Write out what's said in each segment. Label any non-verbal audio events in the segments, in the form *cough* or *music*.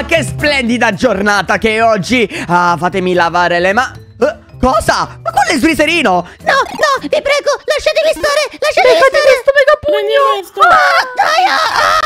Ma che splendida giornata che è oggi! Ah, fatemi lavare le mani. cosa? Ma quello è il friserino! No, no, vi prego, lasciatemi stare! Lasciatemi stare! questo mega pugno! Ah, dai! Ah, ah,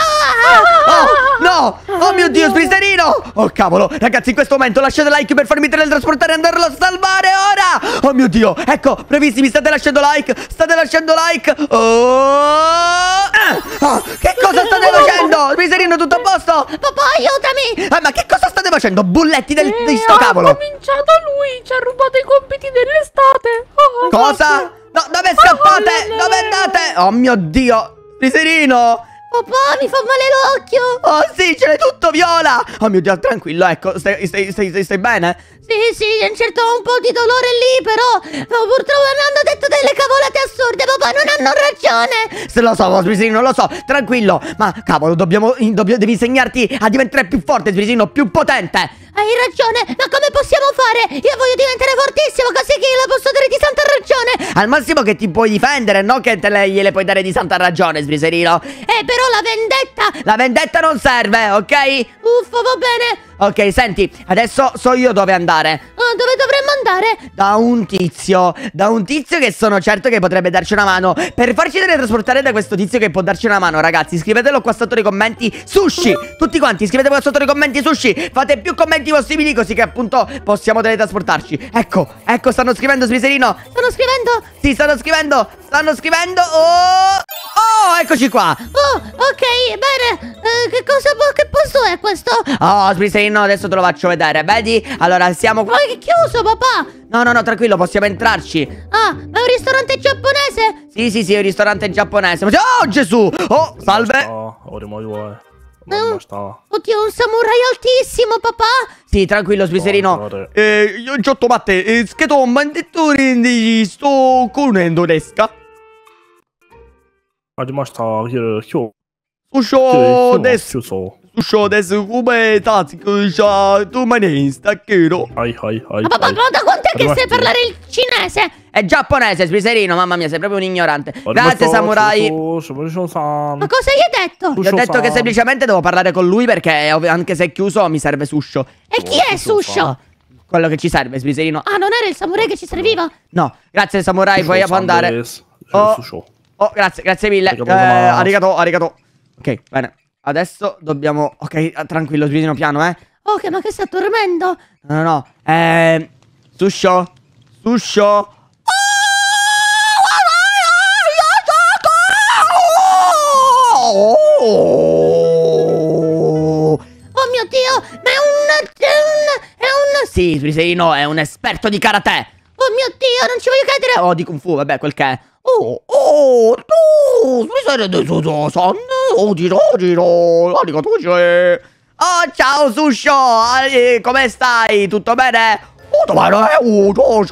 oh, no! Oh mio Dio, friserino! Oh cavolo! Ragazzi, in questo momento lasciate like per farmi teletrasportare e andarlo a salvare ora! Oh mio Dio! Ecco, bravissimi, state lasciando like! State lasciando like! Oh! Ah, che cosa state facendo? Friserino, tutto a posto? Papà, aiutami! Ah, ma che cosa state facendo? Bulletti del, di sto cavolo! Ha cominciato lui! Ci ha rubato i compiti dell'estate! Oh, cosa? No, dove scappate? Oh, dove andate? Oh mio Dio! Friserino! Papà, mi fa male l'occhio! Oh sì, ce l'hai tutto viola! Oh mio Dio, tranquillo, ecco, stai, stai, stai, stai bene? Sì, sì, certo ho un po' di dolore lì, però purtroppo mi hanno detto delle cavolate assurde, papà, non hanno ragione! Se lo so, Svisino, lo so, tranquillo, ma cavolo, dobbiamo, dobbiamo, devi insegnarti a diventare più forte, Svisino, più potente! Hai ragione, ma come possiamo fare? Io voglio diventare fortissimo così che gliela posso dare di santa ragione. Al massimo che ti puoi difendere, non che te le, gliele puoi dare di santa ragione, Sbriserino Eh, però la vendetta La vendetta non serve, ok? Uffo, va bene. Ok, senti, adesso so io dove andare. Oh, Dove dovremmo andare? Da un tizio Da un tizio che sono certo che potrebbe darci una mano. Per farci teletrasportare da questo tizio che può darci una mano, ragazzi Scrivetelo qua sotto nei commenti. Sushi! Tutti quanti, scrivete qua sotto nei commenti Sushi! Fate più commenti possibili così che appunto possiamo teletrasportarci Ecco, ecco, stanno scrivendo, Smiserino Stanno scrivendo? Sì, stanno scrivendo. Stanno scrivendo Oh! Oh, eccoci qua. Oh, ok, bene. Eh, Che cosa, che posto è questo? Oh, Smiserino, adesso te lo faccio vedere Vedi? Allora, siamo qua. Ma che chiuso, papà. No, no, no, tranquillo, possiamo entrarci. Ah, ma è un ristorante giapponese? Sì, sì, sì, è un ristorante giapponese. Oh, Gesù! Oh, salve! Oh, Mamma. Oddio, un samurai altissimo, papà! Sì, tranquillo, sviserino. Eh, io giotto batte, eh, scheto, ma dettori sto correndo desca. Oggi ma sta, io... Chiuso, desca. Uscio adesso come tattico, uscio tu mani, stacchino. Ai, ai, ai. Ma papà, pronta, quant'è che sai parlare il cinese? È giapponese, sbiserino, mamma mia, sei proprio un ignorante. Grazie, samurai. Ma cosa gli hai detto? Gli ho detto che semplicemente devo parlare con lui perché anche se è chiuso mi serve Suscio. E chi è Suscio? Quello che ci serve, sbiserino. Ah, non era il samurai che ci serviva? No, grazie samurai, poi può andare. Oh, oh, grazie, grazie mille. Arigato, eh, arigato. Ok, bene. Adesso dobbiamo... Ok, tranquillo, sviserino piano, eh. Ok, ma che sta dormendo? No, no, no. Eh... Susho? Susho? Oh mio Dio, ma è un... è un... è un... Sì, Sbriserino è un esperto di karate. Oh mio Dio, non ci voglio credere. Oh, di Kung Fu, vabbè, quel che è. Oh, oh, tu, Sbriserino, tu, tu, son, oh, Oh, ciao, Susho, come stai? Tutto bene? Oh, oh,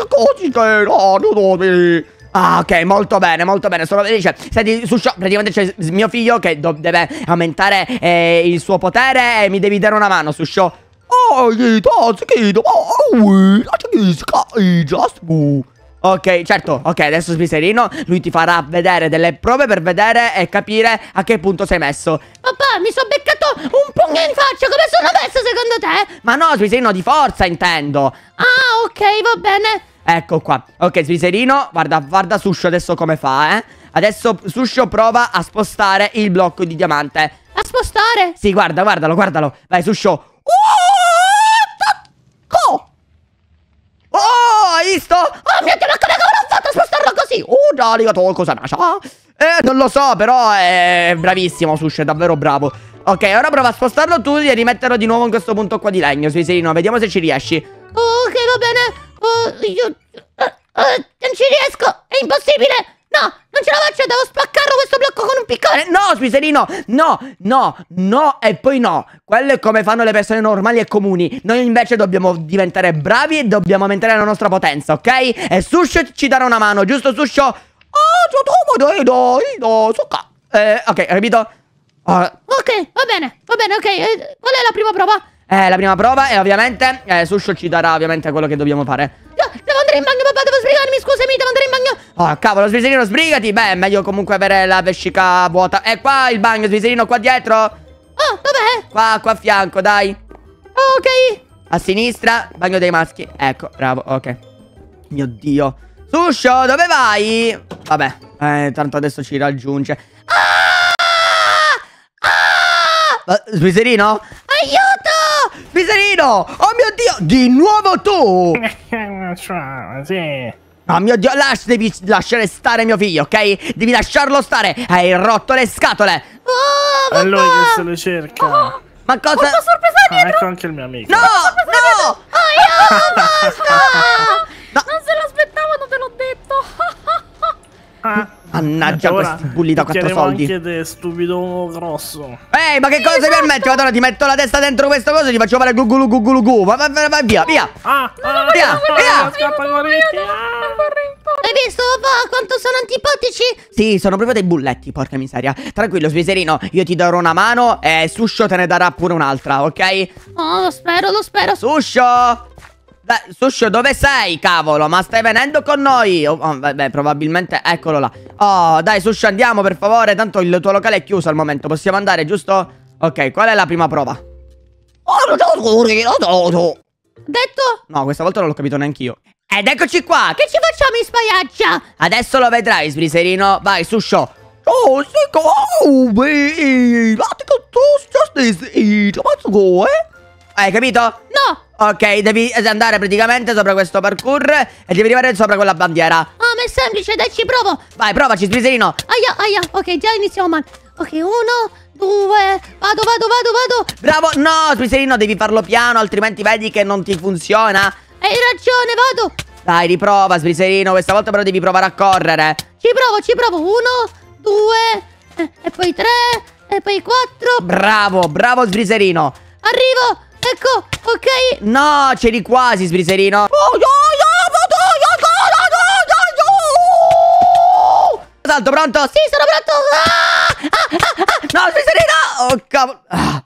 Ah, ok, molto bene, molto bene. Sono felice. Senti, su show, praticamente c'è mio figlio che deve aumentare eh, il suo potere e mi devi dare una mano su show. Oh, Ok, certo, ok, adesso Spiserino, lui ti farà vedere delle prove per vedere e capire a che punto sei messo. Papà, mi sono beccato un pugno in faccia, come sono messo secondo te? Ma no, Spiserino, di forza intendo. Ah, ok, va bene. Ecco qua Ok Sviserino Guarda Guarda Susho adesso come fa eh Adesso Susho prova a spostare il blocco di diamante A spostare? Sì guarda guardalo guardalo Vai Susho Oh Oh hai visto? Oh mio Dio ma come cavolo ho fatto a spostarlo così? Oh già arigato cosa nasce Eh non lo so però è bravissimo Susho è davvero bravo Ok ora prova a spostarlo tu e rimetterlo di nuovo in questo punto qua di legno Sviserino Vediamo se ci riesci Ok va bene Oh, io... Uh, uh, non ci riesco! È impossibile! No, non ce la faccio, devo spaccarlo questo blocco con un piccone No, Spiserino, no, no, no e poi no Quello è come fanno le persone normali e comuni Noi invece dobbiamo diventare bravi e dobbiamo aumentare la nostra potenza, ok? E Susho ci darà una mano, giusto Susho? Eh, ok, capito? Uh. Ok, va bene, va bene, ok eh, Qual è la prima prova? Eh, la prima prova e ovviamente eh, Susho ci darà ovviamente quello che dobbiamo fare andare in bagno papà, devo sbrigarmi, scusami, devo andare in bagno Oh, cavolo, Sviserino, sbrigati Beh, è meglio comunque avere la vescica vuota E qua il bagno, Sviserino, qua dietro Oh, dov'è? Qua, qua a fianco, dai Ok. A sinistra, bagno dei maschi. Ecco, bravo, ok. Mio Dio. Suscio, dove vai? Vabbè, eh, tanto adesso ci raggiunge. Ah! Ah! Smiserino? Aiuto! Smiserino! Oh mio Dio! Di nuovo tu! *laughs* sì. Oh mio Dio, lasci, devi lasciare stare mio figlio, ok? Devi lasciarlo stare! Hai rotto le scatole! Oh, papà! che se le cerca. Ma cosa... Sorpresa Ah, dietro! ecco anche il mio amico. No! No! *laughs* No! Non se l'aspettavano, Mannaggia Ora questi bulli da ti 4 chiederemo soldi. anche te, stupido grosso. Ehi, ma che cosa mi permetti? Madonna, ti metto la testa dentro questo coso e ti faccio fare gugulu gugulu gu. Va, va, va, va via, via! Ah, ah, via, via. Scappa, corri. Hai visto, papà, quanto sono antipatici? Sì, sono proprio dei bulletti, porca miseria. Tranquillo, sviserino, io ti darò una mano e Suscio te ne darà pure un'altra, ok? Oh, lo spero, lo spero. Suscio! Dai, Suscio, dove sei, cavolo? Ma stai venendo con noi? Oh, oh, vabbè, probabilmente, eccolo là. Oh, dai, Suscio, andiamo, per favore. Tanto il tuo locale è chiuso al momento. Possiamo andare, giusto? Ok, qual è la prima prova? Detto? No, questa volta non l'ho capito neanch'io. Ed eccoci qua! Che ci facciamo in spiaggia? Adesso lo vedrai, sbriserino. Vai, Suscio. Oh, sei come? Just this Hai capito? No. Ok, devi andare praticamente sopra questo parkour e devi arrivare sopra quella bandiera. Ah, ma è semplice, dai, ci provo. Vai, provaci, sbriserino. Aia, aia. Ok, già iniziamo male. Ok, uno, due. Vado, vado, vado, vado. Bravo. No, sbriserino, devi farlo piano, altrimenti vedi che non ti funziona. Hai ragione, vado. Dai, riprova, sbriserino. Questa volta però devi provare a correre. Ci provo, ci provo. Uno, due, eh, e poi tre, e poi quattro. Bravo, bravo, sbriserino. Arrivo. Ecco, ok. No, c'eri quasi, sbriserino. Salto, pronto? Sì, sono pronto. Ah! Ah, ah, ah. No, sbriserino! Oh, cavolo. Ah.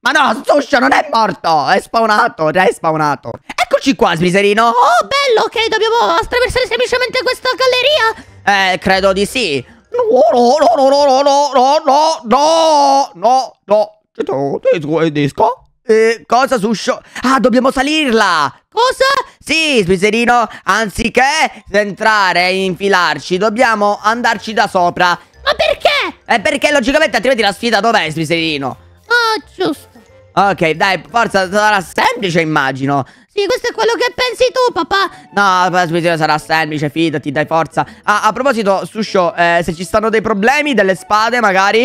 Ma no, Susha non è morto! È spawnato, è spawnato. Eccoci qua, sbriserino. Oh, bello, ok, dobbiamo attraversare semplicemente questa galleria. Eh, credo di sì. No, no, no, no, no, no, no, no, no, no, no. no. Disco? Eh, cosa, Susho? Ah, dobbiamo salirla! Cosa? Sì, sbriserino, anziché entrare e infilarci, dobbiamo andarci da sopra. Ma perché? Eh, perché logicamente altrimenti la sfida dov'è, sbriserino? Ah, giusto. Ok, dai, forza sarà semplice, immagino. Sì, questo è quello che pensi tu, papà. No, sbriserino sarà semplice, fidati, dai, forza. Ah, a proposito, Susho, eh, se ci stanno dei problemi, delle spade, magari...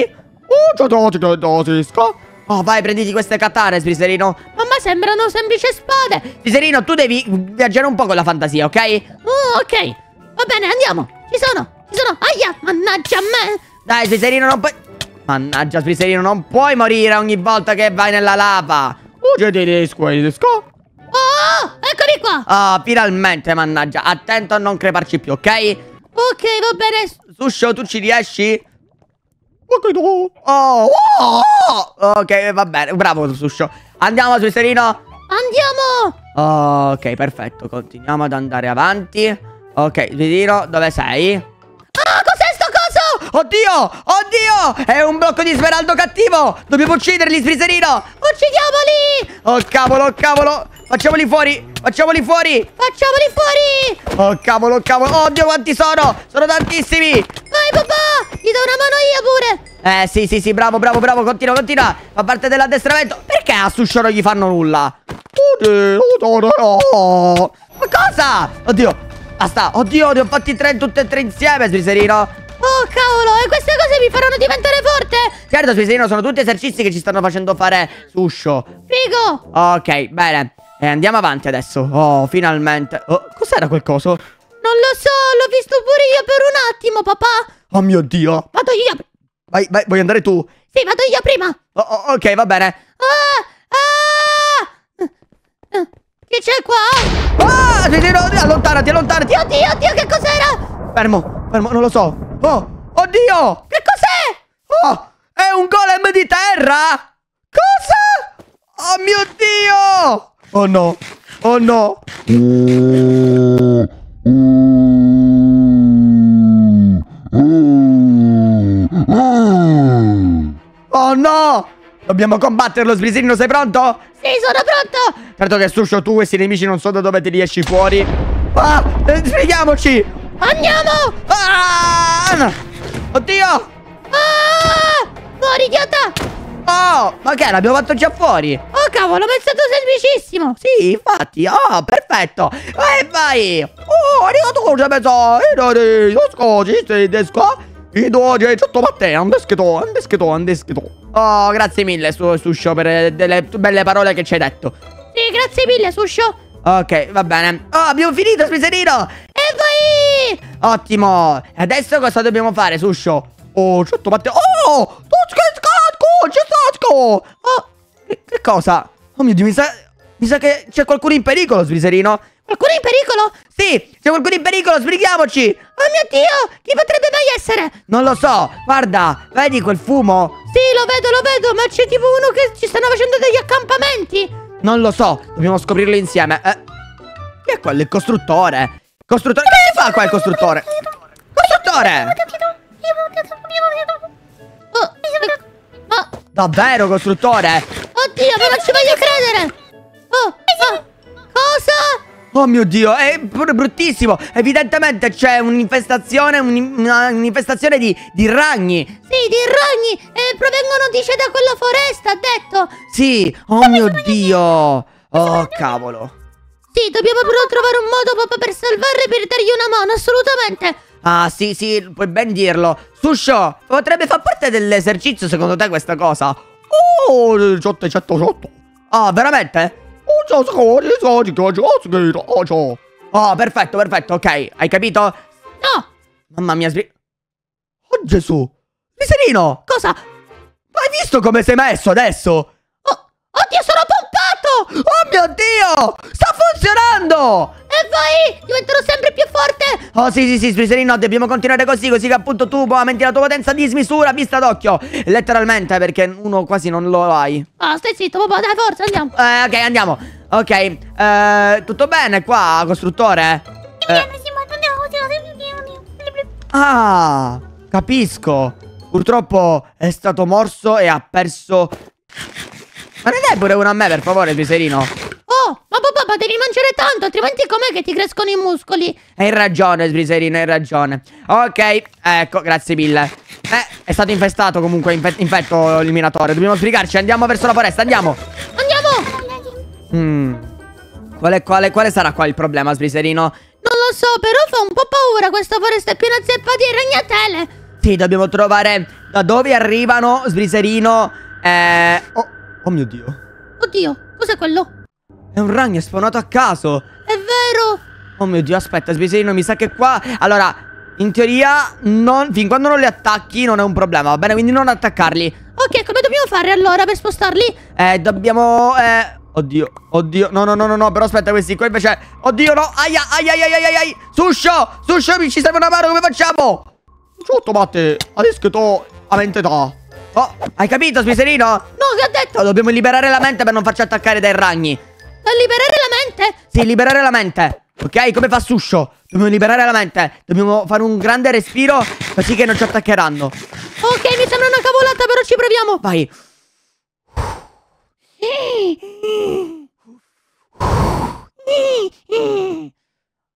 Oh, vai, prenditi queste katane, sbriserino. Mamma sembrano semplici spade. Sbriserino, tu devi viaggiare un po' con la fantasia, ok? Oh, ok. Va bene, andiamo. Ci sono. Ci sono. Aia, mannaggia a me. Dai, sbriserino, non puoi... Mannaggia, sbriserino, non puoi morire ogni volta che vai nella lava. Oh, eccomi qua. Ah, finalmente, mannaggia. Attento a non creparci più, ok? Ok, va bene. Susho, tu ci riesci? Oh, oh, ok, va bene. Bravo, Susho. Andiamo, sbriserino. Andiamo. Oh, ok, perfetto. Continuiamo ad andare avanti. Ok, sbriserino, dove sei? Ah, cos'è sto coso? Oddio! Oddio! È un blocco di smeraldo cattivo! Dobbiamo ucciderli, sbriserino! Uccidiamoli. Oh, cavolo, oh, cavolo! Facciamoli fuori! Facciamoli fuori! Facciamoli fuori. Oh, cavolo, oh, cavolo! Oddio, quanti sono! Sono tantissimi! Vai, papà. Gli do una mano io pure. Eh, sì, sì, sì, bravo, bravo, bravo, continua, continua! Fa parte dell'addestramento! Perché a Susho non gli fanno nulla? Ma cosa? Oddio! Basta! Oddio, ne ho fatti tre tutte e tre insieme, sbriserino! Oh, cavolo. E queste cose mi faranno diventare forte. Certo, sbriserino, sono tutti esercizi che ci stanno facendo fare Susho. Figo. Ok, bene. E andiamo avanti adesso. Oh, finalmente. Oh, cos'era quel coso? Non lo so, l'ho visto pure io per un attimo, papà. Oh mio Dio. Vado io. Vai, vai, vuoi andare tu? Sì, vado io prima. Oh, oh, ok, va bene. Ah! Ah! Eh, Chi c'è qua? Ah, allontanati, allontanati. Oddio, oddio, che cos'era? Fermo, fermo, non lo so. Oh, oddio. Che cos'è? Oh, è un golem di terra? Cosa? Oh mio Dio! Oh no, oh no. Oh Oh no! Dobbiamo combatterlo, Sbriserino, sei pronto? Sì, sono pronto! Certo che Suscio, tu questi nemici non so da dove ti riesci fuori. Ah! eh, Sbrighiamoci! Andiamo! Ah! Oddio! Ah! Muori, idiota! Oh! Ma che? L'abbiamo fatto già fuori! Oh, cavolo, ma è stato semplicissimo! Sì, infatti, oh, perfetto! E vai! Oh, arrivato con pensa! I scoci, sei desco! I doge, ciotto matte, un deschetto, un deschetto, un deschetto. Oh, grazie mille, su, Suscio, per delle belle parole che ci hai detto. Sì, grazie mille, Suscio! Ok, va bene. Oh, abbiamo finito, Spriserino! E vai! Ottimo! Adesso cosa dobbiamo fare, Suscio? Oh, ciotto matte... Oh! Tucco scatco! C'è scatco! Oh, che, che cosa? Oh mio Dio, mi sa... Mi sa che c'è qualcuno in pericolo, Spriserino. Qualcuno in pericolo? Sì, c'è qualcuno in pericolo, sbrighiamoci! Oh mio Dio! Chi potrebbe mai essere? Non lo so, guarda, vedi quel fumo? Sì, lo vedo, lo vedo, ma c'è tipo uno che ci stanno facendo degli accampamenti! Non lo so, dobbiamo scoprirlo insieme. Eh, chi è quello? Il costruttore? Costruttore? Che fa qua il costruttore? Costruttore! Davvero, costruttore? oddio, ma non ci voglio credere! Oh, oh, cosa? Oh mio Dio, è pure bruttissimo. Evidentemente c'è un'infestazione, un- un'infestazione di, di ragni. Sì, di ragni! E provengono, dice, da quella foresta, ha detto! Sì, oh mio Dio. Oh cavolo. Sì, dobbiamo però trovare un modo proprio per salvarle e per dargli una mano, assolutamente! Ah, sì, sì, puoi ben dirlo. Suscio, potrebbe far parte dell'esercizio secondo te questa cosa? Oh, ciotto, ciotto, ciotto. Ah, veramente? Oh, perfetto, perfetto, ok. Hai capito? No! Mamma mia, sbri... Oh, Gesù. Miserino, Cosa? hai visto come sei messo adesso? Oh, oddio, sono pompato! Oh mio Dio! Sta funzionando! E vai! Diventerò sempre più forte! Oh sì sì sì Spriserino dobbiamo continuare così Così che appunto tu aumenti la tua potenza di smisura vista d'occhio Letteralmente perché uno quasi non lo hai Ah, stai zitto, papà, dai, forza, andiamo! Eh ok andiamo Ok eh, Tutto bene qua costruttore? Eh, ah Capisco Purtroppo è stato morso e ha perso Ma ne dai pure uno a me per favore Spriserino Oh, ma papà, ma devi mangiare tanto, altrimenti com'è che ti crescono i muscoli? Hai ragione, Sbriserino, hai ragione. Ok, ecco, grazie mille. Eh, è stato infestato comunque, infe- infetto eliminatore. Dobbiamo sbrigarci, andiamo verso la foresta, andiamo. Andiamo! Mm. Quale, quale, quale sarà qua il problema, Sbriserino? Non lo so, però fa un po' paura, questa foresta è piena zeppa di ragnatele! Sì, dobbiamo trovare da dove arrivano, Sbriserino. Eh... Oh, oh mio Dio. Oddio, cos'è quello? È un ragno, è spawnato a caso. È vero! Oh mio Dio, aspetta, Sbriserino, mi sa che qua... Allora, in teoria, non... fin quando non li attacchi non è un problema, va bene? Quindi non attaccarli. Ok, come dobbiamo fare allora per spostarli? Eh, dobbiamo... Eh... Oddio, oddio, no, no, no, no, no, però aspetta, questi qua invece... Oddio, no, aia, aia, aia, aia, aia, Suscio, Suscio, mi ci serve una mano, come facciamo? Giotto, Matte, adesso che tu a mente da. Oh, hai capito, Smiserino? No, che ha detto? Dobbiamo liberare la mente per non farci attaccare dai ragni. Da liberare la mente? Sì, liberare la mente. Ok, come fa Suscio? Dobbiamo liberare la mente. Dobbiamo fare un grande respiro così che non ci attaccheranno. Ok, mi sembra una cavolata, però ci proviamo! Vai.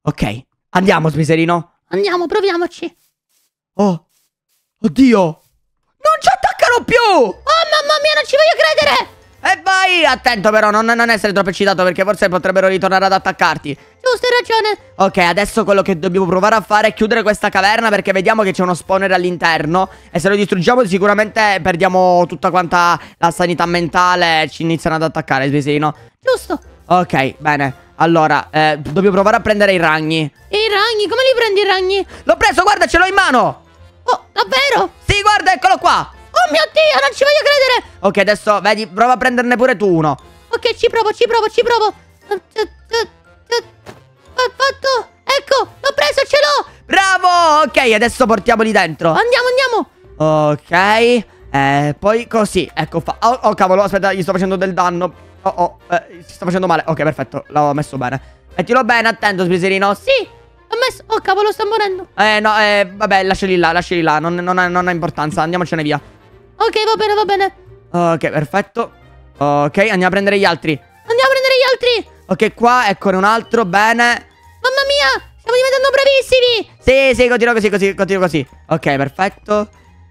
Ok, andiamo, Smiserino. Andiamo, proviamoci! Oh, oddio. Non ci attaccano più. Oh, mamma mia, non ci voglio credere! E vai, attento però, non, non essere troppo eccitato perché forse potrebbero ritornare ad attaccarti. Giusto, hai ragione! Ok, adesso quello che dobbiamo provare a fare è chiudere questa caverna perché vediamo che c'è uno spawner all'interno e se lo distruggiamo sicuramente perdiamo tutta quanta la sanità mentale e ci iniziano ad attaccare, Svisino. Giusto! Ok, bene. Allora, eh, dobbiamo provare a prendere i ragni. E i ragni, come li prendi i ragni? L'ho preso, guarda, ce l'ho in mano. Oh, davvero? Sì, guarda, eccolo qua. Oh mio Dio, non ci voglio credere! Ok, adesso, vedi, prova a prenderne pure tu uno. Ok, ci provo, ci provo, ci provo! Ho fatto! Ecco, l'ho preso, ce l'ho! Bravo! Ok, adesso portiamoli dentro. Andiamo, andiamo! Ok. Eh, poi così, ecco fa. Oh, oh, cavolo, aspetta, gli sto facendo del danno. Oh, oh, eh, si sta facendo male. Ok, perfetto, l'ho messo bene. Mettilo bene, attento, Spriserino. Sì! Ho messo... Oh, cavolo, sta morendo! Eh, no, eh, vabbè, lasciali là, lasciali là. Non, non ha, non ha importanza, andiamocene via. Ok, va bene, va bene. Ok, perfetto. Ok, andiamo a prendere gli altri. Andiamo a prendere gli altri. Ok, qua, eccone un altro, bene. Mamma mia, stiamo diventando bravissimi. Sì, sì, continua così, così, continua così. Ok, perfetto.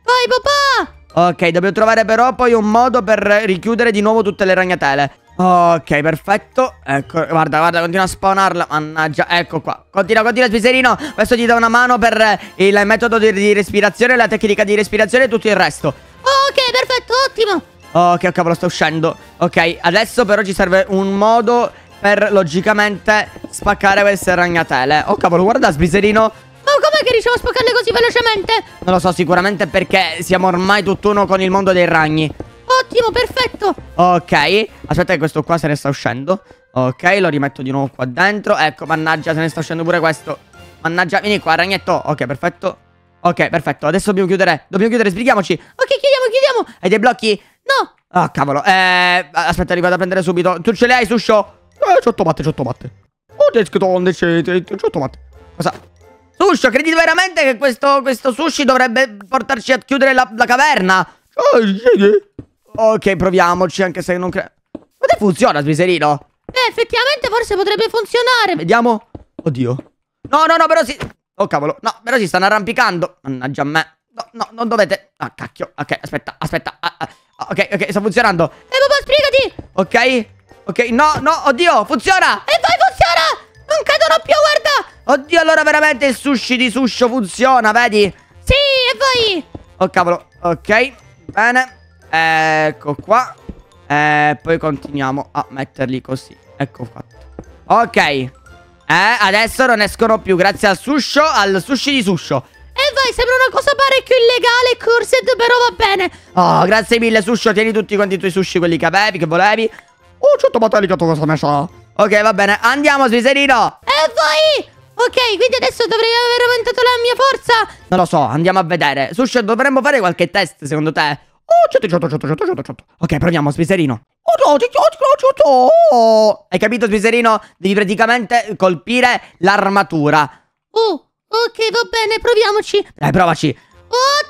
Vai papà. Ok, dobbiamo trovare però poi un modo per richiudere di nuovo tutte le ragnatele. Ok, perfetto. Ecco, guarda, guarda, continua a spawnarla. Mannaggia, ecco qua. Continua, continua, Spiserino. Questo ti dà una mano per il metodo di, di respirazione, la tecnica di respirazione e tutto il resto. Ok, perfetto, ottimo. Ok, oh, cavolo, sta uscendo. Ok, adesso però ci serve un modo per, logicamente, spaccare queste ragnatele. Oh, cavolo, guarda, Spiserino. Ma com'è che riusciamo a spaccarle così velocemente? Non lo so, sicuramente perché siamo ormai tutt'uno con il mondo dei ragni. Ottimo, perfetto. Ok, aspetta che questo qua se ne sta uscendo. Ok, lo rimetto di nuovo qua dentro. Ecco, mannaggia, se ne sta uscendo pure questo. Mannaggia, vieni qua, ragnetto. Ok, perfetto. Ok, perfetto. Adesso dobbiamo chiudere. Dobbiamo chiudere, sbrighiamoci. Ok, chiudiamo, chiudiamo. Hai dei blocchi? No. Oh, cavolo. Eh, aspetta, li vado a prendere subito. Tu ce li hai, Suscio? Eh, c'ho tomate, c'ho tomate. Oh, desketon, c'ho tomate. Cosa? Suscio, credi veramente che questo, questo sushi dovrebbe portarci a chiudere la, la caverna? Ok, proviamoci, anche se non credo. Come funziona, Smiserino? Beh, effettivamente forse potrebbe funzionare. Vediamo. Oddio. No, no, no, però si... Oh, cavolo. No, però si stanno arrampicando. Mannaggia a me. No, no, non dovete... Ah, cacchio. Ok, aspetta, aspetta. Ah, ah. Ok, ok, sta funzionando. Eh, papà, spiegati. Ok. Ok, no, no, oddio, funziona. E vai, funziona. Non cadono più, guarda. Oddio, allora veramente il sushi di Suscio funziona, vedi? Sì, e vai. Oh, cavolo. Ok, bene. Ecco qua. E poi continuiamo a metterli così. Ecco fatto. Ok. Eh, adesso non escono più grazie al suscio, al sushi di Suscio. E vai, sembra una cosa parecchio illegale, cursed, però va bene. Oh, grazie mille, Suscio. Tieni tutti quanti i tuoi sushi, quelli che avevi, che volevi. Oh, c'ho tomatelli che cosa ne sa. Ok, va bene. Andiamo, Sviserino. E vai. Ok, quindi adesso dovrei aver aumentato la mia forza. Non lo so, andiamo a vedere. Suscio, dovremmo fare qualche test, secondo te? Oh, certo, certo, certo, certo, certo, certo. Ok, proviamo, Spiserino. Hai capito, Spiserino? Devi praticamente colpire l'armatura. Oh, ok, va bene, proviamoci. Dai, provaci. Oh!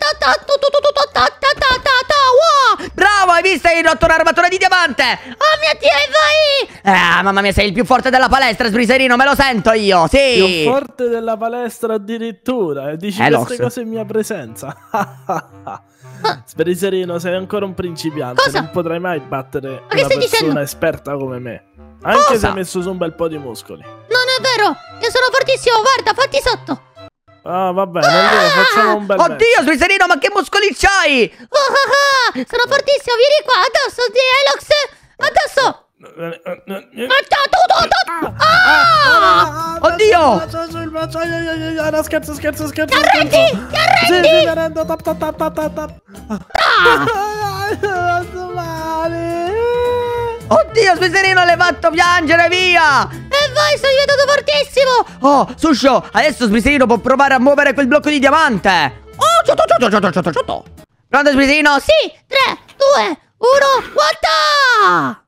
Bravo, hai visto? Hai rotto un'armatura di diamante! Oh mio Dio, e vai! Ah, mamma mia, sei il più forte della palestra, Sbriserino, me lo sento io, sì! Più forte della palestra addirittura, e dici Eh, queste Lox. cose in mia presenza. *laughs* *laughs* Speriserino, sei ancora un principiante, Cosa? non potrai mai battere che una persona dicendo? esperta come me. Anche Cosa? se hai messo su un bel po' di muscoli. Non è vero! Io sono fortissimo, guarda, fatti sotto! Ah, va bene, allora facciamo un bel match. Oddio, Sbriserino, ma che muscoli c'hai? Oh, ah, ah, sono fortissimo, vieni qua, addosso Elox! Addosso! Ah, tu, tu. Ah! Oddio! No, scherzo, scherzo, scherzo. Ti arrendi? Ti arrendi? Sì, sì, mi arrendo. Tap, tap, tap, tap, tap. Ah, male. Oddio, Sbriserino, l'hai fatto piangere, via! E vai, sono diventato fortissimo! Oh, Suscio, adesso Sbriserino può provare a muovere quel blocco di diamante! Oh, ciotto, ciotto, ciotto, ciotto, ciotto! Pronto, Sbriserino? Sì, 3, 2, 1, Watta!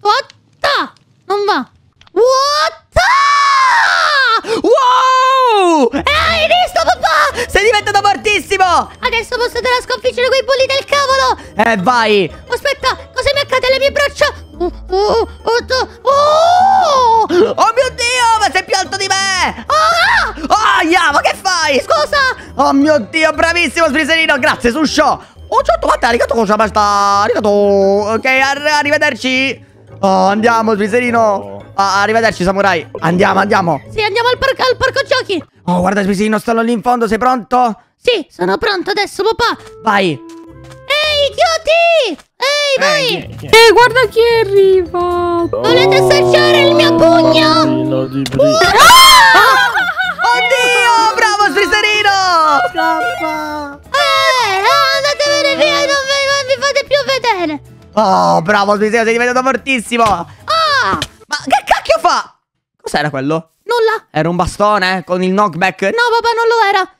Watta! Non va. Watta! Wow! E hai visto, papà? Sei diventato fortissimo! Adesso posso andare a sconfiggere quei bulli del cavolo! Eh, vai! Aspetta, cosa mi accade alle mie braccia? Oh, oh, oh, oh! Oh mio Dio, ma sei più alto di me! Ah! Oh, yeah, ma che fai? Scusa! Oh mio Dio, bravissimo, Sbriserino! Grazie, Suscio! Oh, ciotto, ma te, arigato, cosa basta? Arigato! Ok, arri- arrivederci! Oh, andiamo, Sbriserino! Ah, arrivederci, samurai! Andiamo, andiamo! Sì, andiamo al, parco al parco giochi! Oh, guarda, Sbriserino, stanno lì in fondo, sei pronto? Sì, sono pronto adesso, papà! Vai! Ehi, idioti! Ehi, vai! Eh, chi è? E guarda chi è arrivato. Volete assaggiare il mio pugno? Di bri- Oddio, Oh, bravo, Sbriserino, sei diventato fortissimo! Ah! Ma che cacchio fa? Cos'era quello? Nulla! Era un bastone con il knockback? No, papà, non lo era!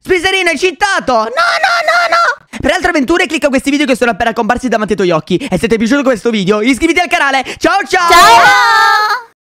Sbriserino, hai cheatato! No, no, no, no! Per altre avventure clicca questi video che sono appena comparsi davanti ai tuoi occhi. E se ti è piaciuto questo video iscriviti al canale. Ciao ciao! Ciao!